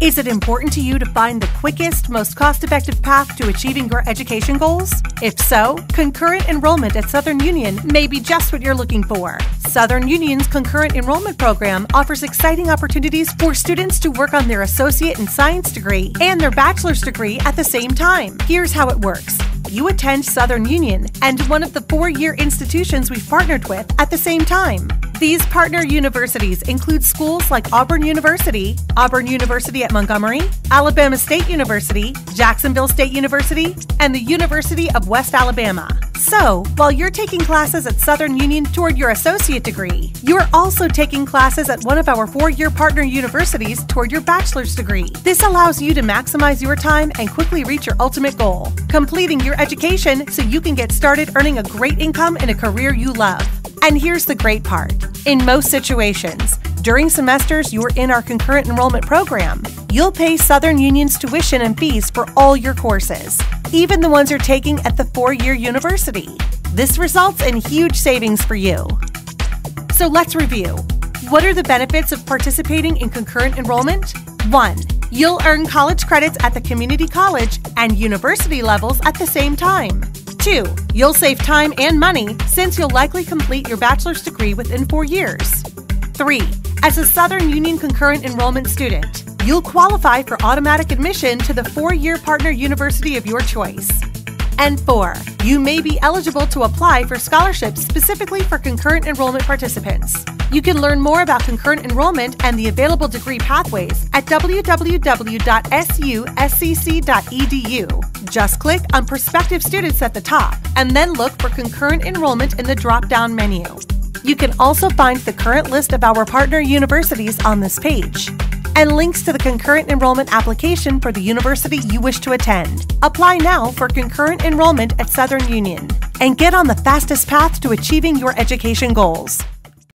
Is it important to you to find the quickest, most cost effective path to achieving your education goals? If so, concurrent enrollment at Southern Union may be just what you're looking for. Southern Union's concurrent enrollment program offers exciting opportunities for students to work on their associate in science degree and their bachelor's degree at the same time. Here's how it works you attend Southern Union and one of the four year institutions we've partnered with at the same time. These partner universities include schools like Auburn University, Auburn University at Montgomery, Alabama State University, Jacksonville State University, and the University of West Alabama. So, while you're taking classes at Southern Union toward your associate degree, you are also taking classes at one of our four year partner universities toward your bachelor's degree. This allows you to maximize your time and quickly reach your ultimate goal, completing your education so you can get started earning a great income in a career you love. And here's the great part in most situations, during semesters you're in our concurrent enrollment program, you'll pay Southern Union's tuition and fees for all your courses, even the ones you're taking at the four year university. This results in huge savings for you. So let's review. What are the benefits of participating in concurrent enrollment? 1. You'll earn college credits at the community college and university levels at the same time. 2. You'll save time and money since you'll likely complete your bachelor's degree within four years. 3. As a Southern Union concurrent enrollment student, you'll qualify for automatic admission to the four year partner university of your choice. And four, you may be eligible to apply for scholarships specifically for concurrent enrollment participants. You can learn more about concurrent enrollment and the available degree pathways at www.suscc.edu. Just click on Prospective Students at the top and then look for concurrent enrollment in the drop down menu. You can also find the current list of our partner universities on this page and links to the concurrent enrollment application for the university you wish to attend. Apply now for concurrent enrollment at Southern Union and get on the fastest path to achieving your education goals.